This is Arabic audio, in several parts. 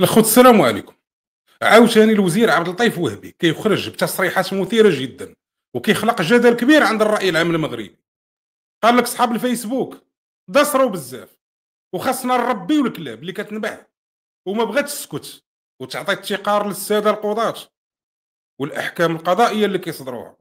الخوت السلام عليكم. عاوتاني الوزير عبد اللطيف وهبي كيخرج بتصريحات مثيرة جدا وكيخلق جدل كبير عند الرأي العام المغربي. قال لك صحاب الفيسبوك دسروا بزاف وخاصنا نربيو الكلاب اللي كتنبح وما بغاتش تسكت وتعطي التقار للسادة القضاة والأحكام القضائية اللي كيصدروها.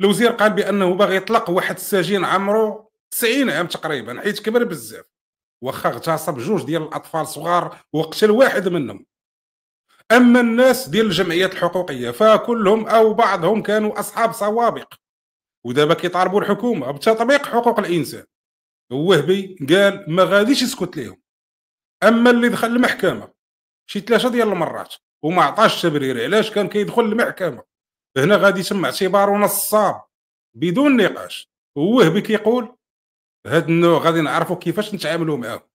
الوزير قال بأنه باغي يطلق واحد السجين عمره 90 عام تقريبا حيت كبر بزاف. واخا اغتصب جوج ديال الاطفال صغار وقتل واحد منهم. أما الناس ديال الجمعيات الحقوقية فكلهم أو بعضهم كانوا أصحاب سوابق. ودابا كيطالبوا الحكومة بتطبيق حقوق الإنسان. وهبي قال ما غاديش يسكت لهم أما اللي دخل المحكمة شي ثلاثة ديال المرات وما عطاش تبرير علاش كان كيدخل المحكمة؟ هنا غادي يتم اعتباره نصاب بدون نقاش. وهبي كيقول هاد النوع غادي نعرفوا كيفاش نتعاملوا معاه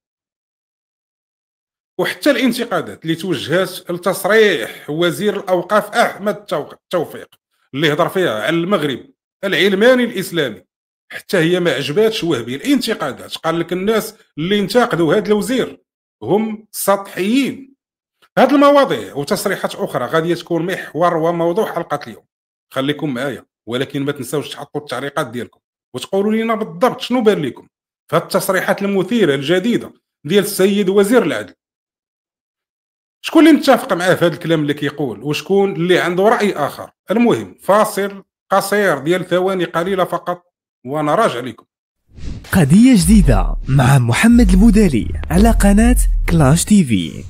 وحتى الانتقادات اللي توجهات لتصريح وزير الأوقاف أحمد توفيق اللي هضر فيها على المغرب العلماني الإسلامي حتى هي ما عجباتش وهبي. الانتقادات قال لك الناس اللي انتقدوا هذا الوزير هم سطحيين. هذه المواضيع وتصريحات أخرى غادي تكون محور وموضوع حلقة اليوم. خليكم معايا ولكن ما تنساوش تحطوا التعليقات ديالكم. وتقولوا لنا بالضبط شنو بان لكم في التصريحات المثيرة الجديدة ديال السيد وزير العدل. شكون اللي متفق معاه في هذا الكلام اللي كيقول؟ وشكون اللي عنده رأي آخر؟ المهم فاصل قصير ديال ثواني قليلة فقط وأنا راجع لكم. قضية جديدة مع محمد البودالي على قناة كلاش تي في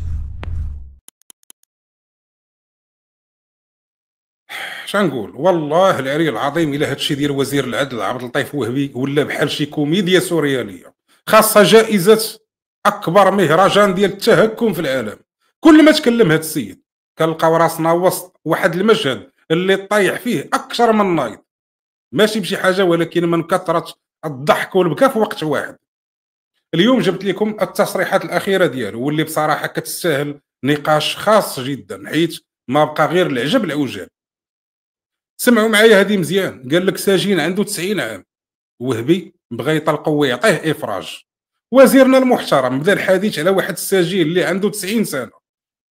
شنقول والله العلي العظيم إلى هادشي ديال وزير العدل عبد اللطيف وهبي ولا بحال شي كوميديا سوريالية خاصة جائزة أكبر مهرجان ديال التهكم في العالم. كل ما تكلم هذا السيد كنلقاو راسنا وسط واحد المشهد اللي طايح فيه أكثر من نايض. ماشي بشي حاجة ولكن من كثرة الضحك والبكاء في وقت واحد. اليوم جبت لكم التصريحات الأخيرة ديالو واللي بصراحة كتستاهل نقاش خاص جدا حيت ما بقى غير العجب العوجاب سمعوا معايا هذه مزيان. قال لك ساجين عنده 90 عام. وهبي بغى يطلقوا ويعطيه إفراج. وزيرنا المحترم بدا الحديث على واحد السجين اللي عنده 90 سنة.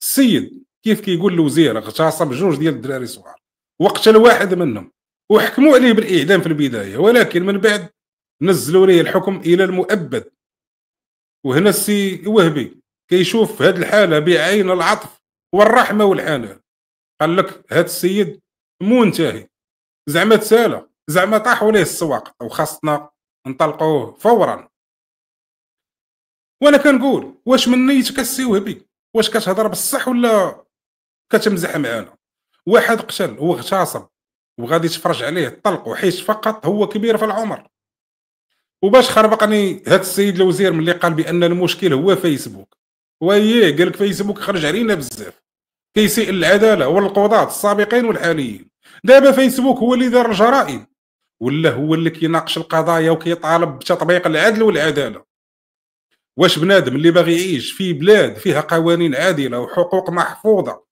السيد كيف كيقول الوزير اغتصب جوج ديال الدراري صغار وقتل واحد منهم. وحكموا عليه بالإعدام في البداية. ولكن من بعد نزلوا ليه الحكم إلى المؤبد. وهنا السي وهبي كيشوف هذه الحالة بعين العطف والرحمة والحنان. قال لك هذا السيد منتهي زعما تسالى زعما طاحوا ليه السواق. وخاصنا نطلقوه فورا. وأنا كنقول واش من نيتك السي وهبي واش كتهضر بصح ولا كتمزح معانا؟ واحد قتل واغتصب وغادي تفرج عليه الطلق وحيت فقط هو كبير في العمر. وباش خربقني هذا السيد الوزير ملي قال بأن المشكل هو فيسبوك. وياه قال لك فيسبوك خرج علينا بزاف. كيسيء العدالة والقضاة السابقين والحاليين. دابا فيسبوك هو اللي دار الجرائم. ولا هو اللي كيناقش القضايا وكيطالب بتطبيق العدل والعدالة. واش بنادم اللي باغي يعيش في بلاد فيها قوانين عادلة وحقوق محفوظة؟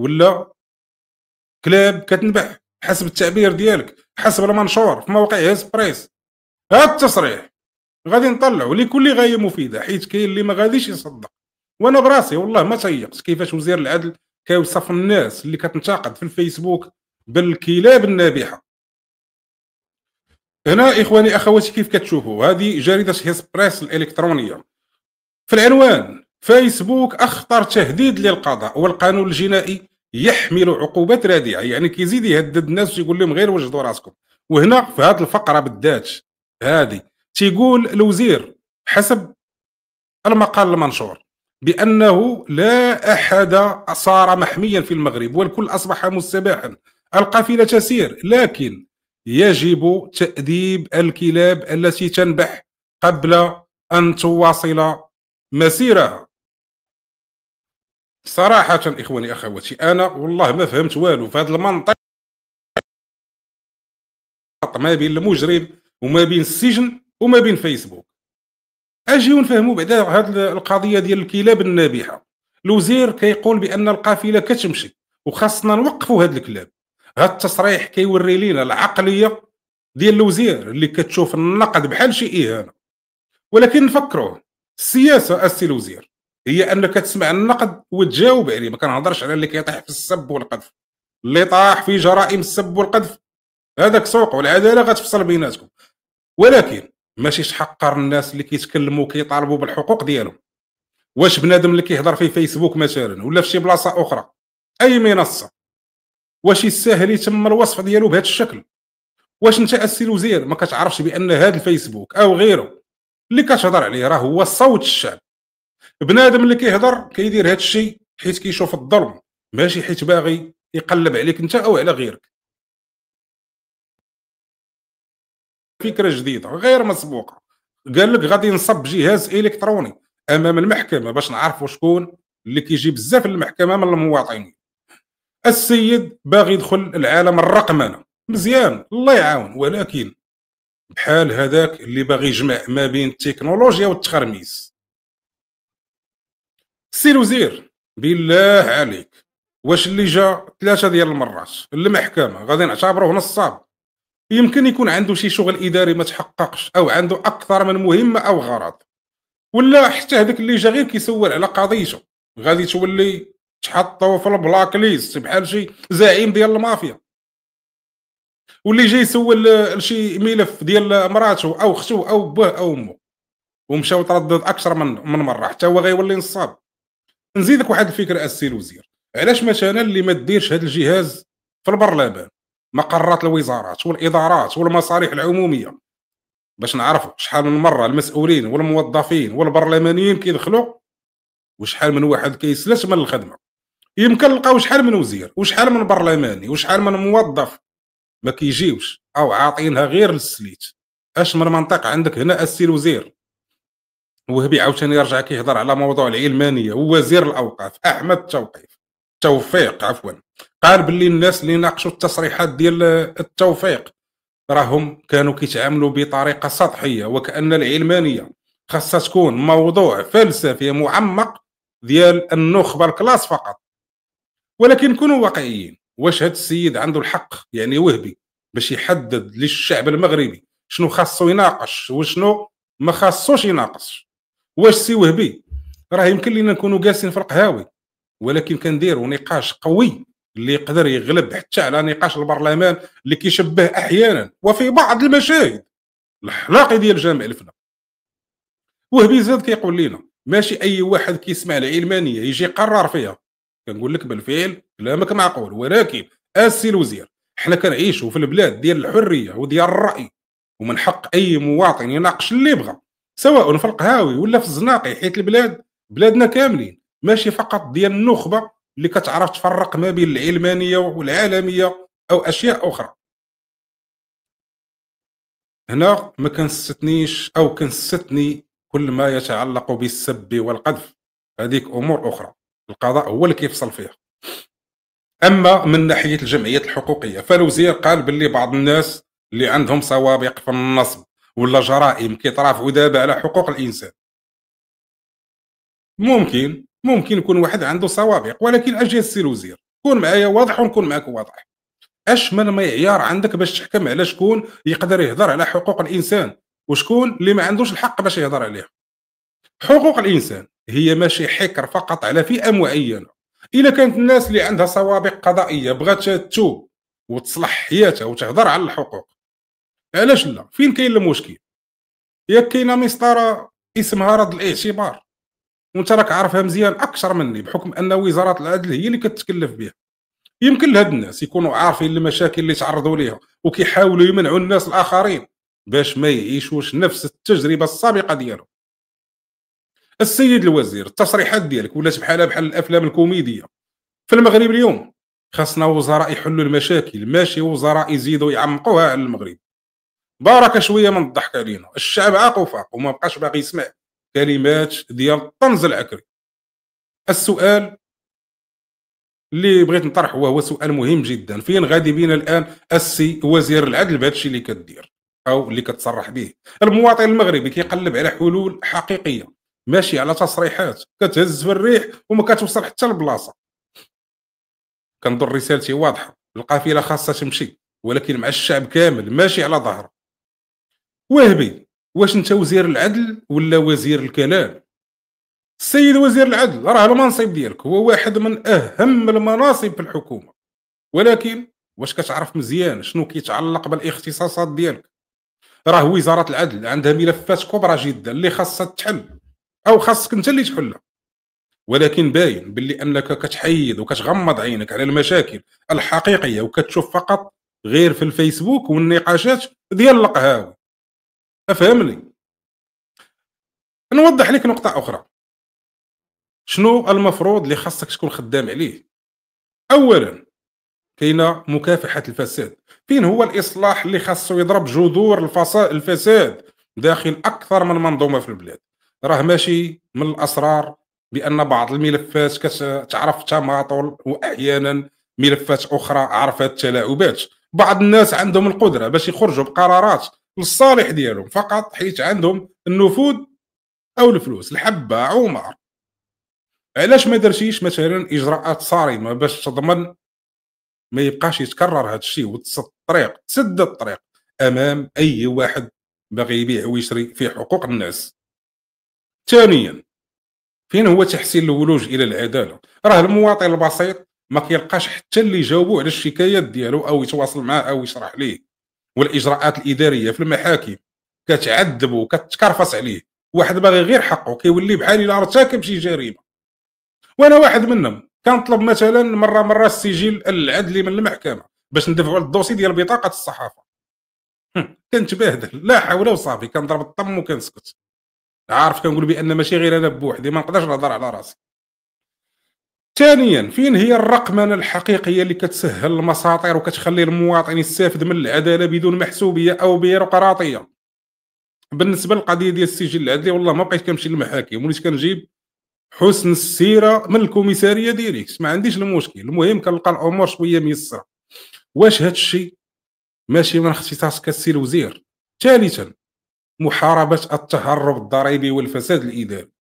ولا كلاب كتنبح حسب التعبير ديالك حسب المنشور في موقع هيسبريس هذا التصريح. غادي نطلعوا لكل غاية مفيدة حيت كاين اللي ما غاديش يصدق. وأنا براسي والله ما تيقت كيفاش وزير العدل كيوصف الناس اللي كتنتقد في الفيسبوك بالكلاب النابحة. هنا إخواني أخواتي كيف كتشوفوا؟ هذه جريدة هيسبريس الإلكترونية. في العنوان فيسبوك أخطر تهديد للقضاء والقانون الجنائي يحمل عقوبات رادعة يعني كيزيد يهدد الناس ويقول لهم غير وجدوا راسكم. وهنا في هذه الفقرة بالذات هذه تيقول الوزير حسب المقال المنشور بأنه لا أحد صار محميا في المغرب والكل أصبح مستباحا. القافلة تسير لكن يجب تأديب الكلاب التي تنبح قبل أن تواصل مسيرها. صراحة إخواني أخواتي أنا والله ما فهمت والو في هذا المنطق. ما بين المجرم وما بين السجن وما بين فيسبوك. اجيو نفهموا بعدا هذه القضية ديال الكلاب النابحة. الوزير كيقول بأن القافلة كتمشي وخاصنا نوقفوا هذا الكلاب. هذا التصريح كيوري لنا العقلية ديال الوزير اللي كتشوف النقد بحال شي إهانة. ولكن نفكروه السياسة السي الوزير هي انك تسمع النقد وتجاوب عليه. ما كنهضرش على اللي كيطيح في السب والقذف. اللي طاح في جرائم السب والقذف هذاك سوق والعدالة غتفصل بيناتكم. ولكن ماشي تحقر الناس اللي كيتكلموا كيطالبوا بالحقوق ديالهم؟ واش بنادم اللي كيهضر في فيسبوك مثلا ولا في شي بلاصة أخرى؟ أي منصة؟ واش يستاهل يتم الوصف ديالو بهذا الشكل؟ واش انت السي الوزير ما كتعرفش بأن هذا الفيسبوك أو غيره اللي كتهضر عليه راه هو صوت الشعب. بنادم اللي كيهضر كيدير هذا الشيء حيت كيشوف الظلم ماشي حيت باغي يقلب عليك انت أو على غيرك. فكرة جديدة غير مسبوقة. قال لك غادي نصب جهاز إلكتروني أمام المحكمة باش نعرفوا شكون اللي كيجي بزاف للمحكمه من المواطنين. السيد باغي يدخل العالم الرقمنه مزيان الله يعاون. ولكن بحال هذاك اللي باغي يجمع ما بين التكنولوجيا والتخرميس. سي الوزير بالله عليك. واش اللي جا ثلاثة ديال المرات؟ المحكمة غادي نعتبروه نصاب. يمكن يكون عنده شي شغل إداري ما تحققش أو عنده أكثر من مهمة أو غرض. ولا حتى هذاك اللي جا غير كيسول على قضيته. غادي تولي تحطو في ال blacklist بحال شي زعيم ديال المافيا. واللي جاي يسول لشي ملف ديال مراته أو اخته أو باه أو أمه. ومشاو تردد أكثر من من مرة حتى هو غيولي نصاب نزيدك واحد الفكرة السي الوزير. علاش مثلا اللي ما ديرش هذا الجهاز في البرلمان؟ مقرات الوزارات والإدارات والمصالح العمومية. باش نعرفوا شحال من مرة المسؤولين والموظفين والبرلمانيين كيدخلوا وشحال من واحد كيسلس من الخدمة. يمكن نلقاو شحال من وزير وشحال من برلماني وشحال من موظف. ما كيجيوش أو عاطينها غير للسليت. أش من منطق عندك هنا السي الوزير؟ وهبي عاوتاني يرجع كيهضر على موضوع العلمانية ووزير الأوقاف أحمد توقيف. توفيق عفوا. قال باللي الناس اللي ناقشوا التصريحات ديال التوفيق راهم كانوا كيتعاملوا بطريقة سطحية وكأن العلمانية خاصها تكون موضوع فلسفي معمق ديال النخبة ال classe فقط. ولكن نكونوا واقعيين واش هذا السيد عنده الحق؟ يعني وهبي باش يحدد للشعب المغربي شنو خاصو يناقش وشنو ما خاصوش يناقش. واش سي وهبي؟ راه يمكن لينا نكونوا جالسين في القهاوي. ولكن كنديروا نقاش قوي اللي يقدر يغلب حتى على نقاش البرلمان اللي كيشبه أحيانا وفي بعض المشاهد. الحلاقي ديال جامع الفنا وهبي زاد كيقول لنا ماشي أي واحد كيسمع العلمانية يجي يقرر فيها. كنقول لك بالفعل كلامك معقول ولكن السي الوزير حنا كنعيشوا في البلاد ديال الحرية وديال الرأي ومن حق أي مواطن يناقش اللي بغى سواء في القهاوي ولا في الزناقي حيت البلاد بلادنا كاملين. ماشي فقط ديال النخبة اللي كتعرف تفرق ما بين العلمانية والعالمية أو أشياء أخرى. هنا ما كنستنيش أو كنستني كل ما يتعلق بالسب والقذف. هذيك أمور أخرى. القضاء هو اللي كيفصل فيها. أما من ناحية الجمعيات الحقوقية فالوزير قال باللي بعض الناس اللي عندهم سوابق في النصب ولا جرائم كيترافعوا دابا على حقوق الإنسان. ممكن. ممكن يكون واحد عنده سوابق ولكن أجي السي الوزير كون معايا واضح ونكون معاك واضح. اش من معيار عندك باش تحكم على شكون يقدر يهضر على حقوق الإنسان وشكون اللي ما عندوش الحق باش يهضر عليها. حقوق الإنسان هي ماشي حكر فقط على فئة معينة. إلا كانت الناس اللي عندها سوابق قضائية بغات تتوب وتصلح حياتها وتهضر على الحقوق. علاش لا؟ فين كاين المشكل؟ ياك كاينة مسطرة اسمها رد الاعتبار. وانت راك عارفها مزيان أكثر مني بحكم أن وزارة العدل هي اللي كتكلف بها. يمكن لهاد الناس يكونوا عارفين المشاكل اللي تعرضوا ليها وكيحاولوا يمنعوا الناس الآخرين باش ما يعيشوش نفس التجربة السابقة ديالهم. السيد الوزير التصريحات ديالك ولات بحالها بحال الأفلام الكوميدية. في المغرب اليوم خاصنا وزراء يحلوا المشاكل ماشي وزراء يزيدوا يعمقوها على المغرب. بارك شوية من الضحك علينا الشعب عاق وفاق وما بقاش باغي يسمع. كلمات ديال الطنز العكري السؤال اللي بغيت نطرح وهو سؤال مهم جدا. فين غادي بينا الآن السي وزير العدل بهذا الشيء اللي كدير أو اللي كتصرح به؟ المواطن المغربي كيقلب على حلول حقيقية ماشي على تصريحات كتهز في الريح وما كتوصل حتى لبلاصه كنظن رسالتي واضحة القافلة خاصها تمشي ولكن مع الشعب كامل ماشي على ظهره. وهبي واش انت وزير العدل ولا وزير الكلام؟ السيد وزير العدل راه المنصب ديالك هو واحد من أهم المناصب في الحكومة. ولكن واش كتعرف مزيان شنو كيتعلق بالاختصاصات ديالك؟ راه وزارة العدل عندها ملفات كبرى جدا اللي خاصها تحل أو خاصك أنت اللي تحلها. ولكن باين باللي أنك كتحيد وكتغمض عينك على المشاكل الحقيقية وكتشوف فقط غير في الفيسبوك والنقاشات ديال القهاوي. افهمني نوضح لك نقطة أخرى. شنو المفروض اللي خاصك تكون خدام عليه؟ اولا كاينة مكافحة الفساد. فين هو الإصلاح اللي خاصو يضرب جذور الفساد؟ داخل أكثر من منظومة في البلاد. راه ماشي من الأسرار بأن بعض الملفات كتعرف تماطل واحيانا ملفات أخرى عرفت تلاعبات. بعض الناس عندهم القدرة باش يخرجوا بقرارات. للصالح ديالهم فقط حيت عندهم النفوذ أو الفلوس الحبة عمر علاش ما درتيش مثلا إجراءات صارمة باش تضمن ما يبقاش يتكرر هذا الشيء وتسد الطريق تسد الطريق أمام أي واحد باغي يبيع ويشري في حقوق الناس. ثانيا فين هو تحسين الولوج إلى العدالة؟ راه المواطن البسيط ما كيلقاش حتى اللي يجاوبوه على الشكايات ديالو أو يتواصل معاه أو يشرح ليه. والإجراءات الإدارية في المحاكم كتعذب وكتكرفص عليه. واحد باغي غير حقه كيولي بحال إلا ارتكب شي جريمة. وأنا واحد منهم كنطلب مثلا مرة مرة السجل العدلي من المحكمة باش ندفعوا الدوسي ديال بطاقة الصحافة. كنتبهدل لا حول وصافي كنضرب الطم وكنسكت. عارف كنقول بأن ماشي غير أنا بوحدي ما نقدرش نهضر على راسي. ثانيا فين هي الرقمنة الحقيقية اللي كتسهل المساطير وكتخلي المواطن يستافد من العدالة بدون محسوبية أو بيروقراطية؟ بالنسبة للقضية ديال السجل العدلي والله ما بقيت كنمشي للمحاكم وليت كنجيب حسن السيرة من الكوميسارية direct ما عنديش المشكل. المهم كنلقى الأمور شوية ميسرة. واش هذا الشيء؟ ماشي من اختصاص كالسي الوزير ثالثا محاربة التهرب الضريبي والفساد الإداري.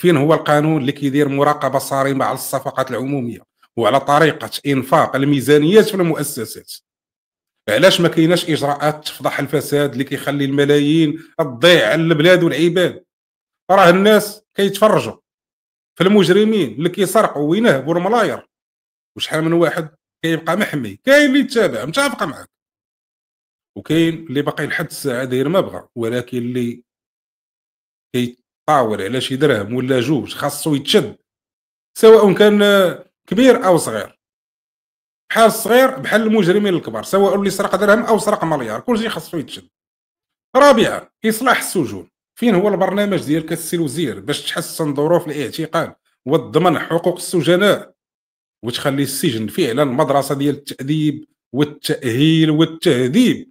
فين هو القانون اللي كيدير مراقبة صارمة على الصفقات العمومية؟ وعلى طريقة إنفاق الميزانيات في المؤسسات. علاش ما كايناش إجراءات تفضح الفساد اللي كيخلي الملايين تضيع على البلاد والعباد؟ راه الناس كيتفرجوا في المجرمين اللي كيسرقوا وينهبوا الملاير وشحال من واحد كيبقى محمي كاين اللي يتابع متفق معك وكاين اللي باقي لحد الساعة داير ما بغى ولكن اللي كيطاول على شي درهم ولا جوج خاصو يتشد سواء كان كبير أو صغير. بحال الصغير بحال المجرمين الكبار سواء اللي سرق درهم أو سرق مليار كلشي خاصو يتشد. رابعا إصلاح السجون. فين هو البرنامج ديالك السي الوزير باش تحسن ظروف الاعتقال وتضمن حقوق السجناء؟ وتخلي السجن فعلا مدرسة ديال التأديب والتأهيل والتهذيب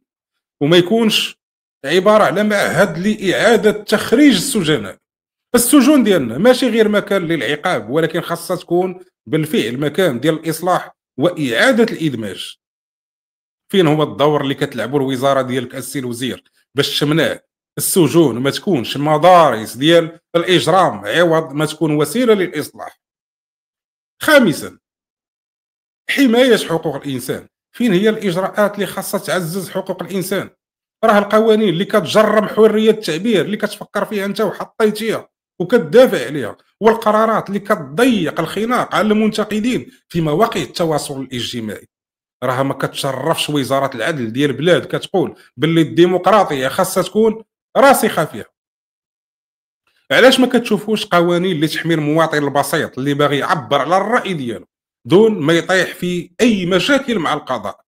وما يكونش عبارة على معهد لاعاده تخريج السجناء. السجون ديالنا ماشي غير مكان للعقاب ولكن خاصها تكون بالفعل مكان ديال الإصلاح وإعادة الإدماج. فين هو الدور اللي كتلعبوا الوزارة ديالك السي الوزير باش تمنع السجون ما تكونش مدارس ديال الإجرام عوض ما تكون وسيلة للإصلاح؟ خامسا حماية حقوق الإنسان. فين هي الإجراءات اللي خاصها تعزز حقوق الإنسان؟ راه القوانين اللي كتجرم حرية التعبير اللي كتفكر فيها انت وحطيتيها وكتدافع عليها والقرارات اللي كتضيق الخناق على المنتقدين في مواقع التواصل الاجتماعي. راه ما كتشرفش وزارة العدل ديال البلاد كتقول باللي الديمقراطية خاصها تكون راسخة فيها. علاش ما كتشوفوش قوانين اللي تحمي المواطن البسيط اللي باغي يعبر على الرأي ديالو دون ما يطيح في أي مشاكل مع القضاء؟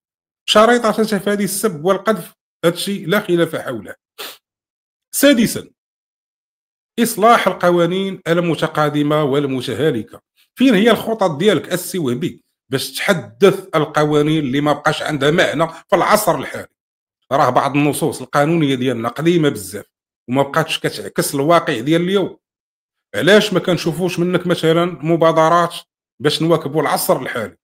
شريطة تتفادي السب والقذف هادشي لا خلاف حوله. سادسا إصلاح القوانين المتقادمة والمتهالكة. فين هي الخطط ديالك السي وهبي باش تحدث القوانين اللي ما بقاش عندها معنى في العصر الحالي؟ راه بعض النصوص القانونية ديالنا قديمة بزاف وما بقاتش كتعكس الواقع ديال اليوم. علاش ما كنشوفوش منك مثلا مبادرات باش نواكبوا العصر الحالي؟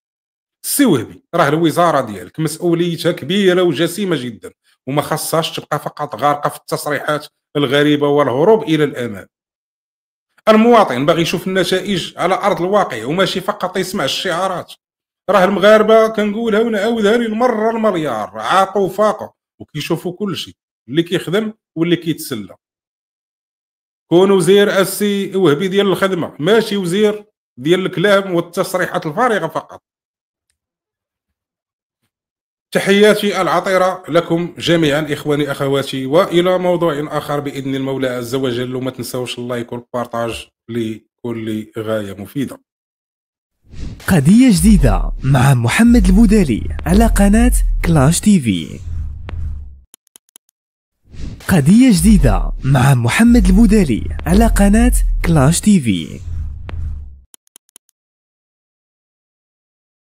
السي وهبي راه الوزارة ديالك مسؤوليتها كبيرة وجسيمة جدا. وما خاصهاش تبقى فقط غارقة في التصريحات الغريبة والهروب إلى الامام المواطن باغي يشوف النتائج على أرض الواقع وماشي فقط يسمع الشعارات. راه المغاربة كنقولها ونعاودها للمره المليار عاقوا وفاقوا وكيشوفوا كل شيء اللي كيخدم واللي كيتسلى. كون وزير السي وهبي ديال الخدمة ماشي وزير ديال الكلام والتصريحات الفارغة فقط. تحياتي العطيرة لكم جميعا إخواني أخواتي وإلى موضوع آخر بإذن المولى عز وجل وما تنسوش ال like وال partage لكل غاية مفيدة. قضية جديدة مع محمد البودالي على قناة كلاش تي في. قضية جديدة مع محمد البودالي على قناة كلاش تي في.